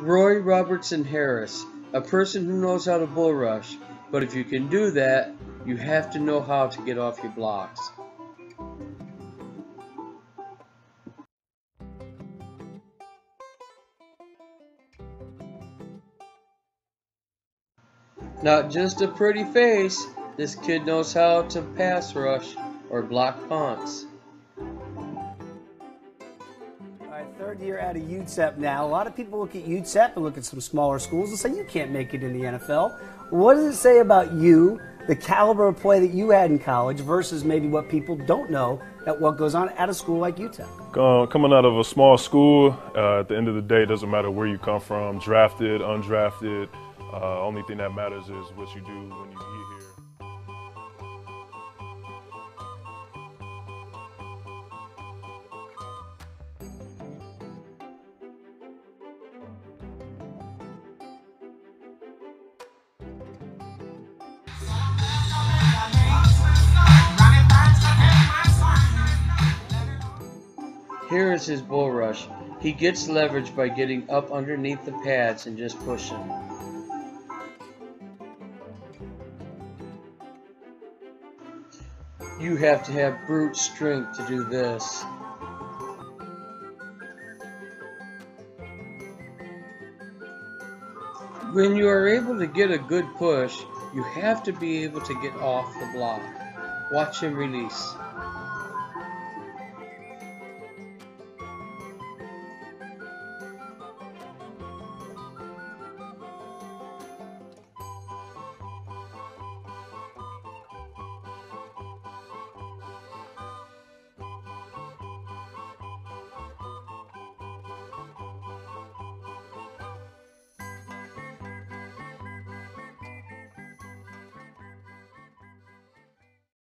Roy Robertson Harris, a person who knows how to bull rush, but if you can do that, you have to know how to get off your blocks. Not just a pretty face, this kid knows how to pass rush or block punts. Third year out of UTEP now. A lot of people look at UTEP and look at some smaller schools and say you can't make it in the NFL. What does it say about you, the caliber of play that you had in college, versus maybe what people don't know at what goes on at a school like UTEP? Coming out of a small school, uh, at the end of the day, it doesn't matter where you come from, drafted, undrafted. Uh, only thing that matters is what you do when you Here is his bull rush. He gets leverage by getting up underneath the pads and just pushing. You have to have brute strength to do this. When you are able to get a good push, you have to be able to get off the block. Watch him release.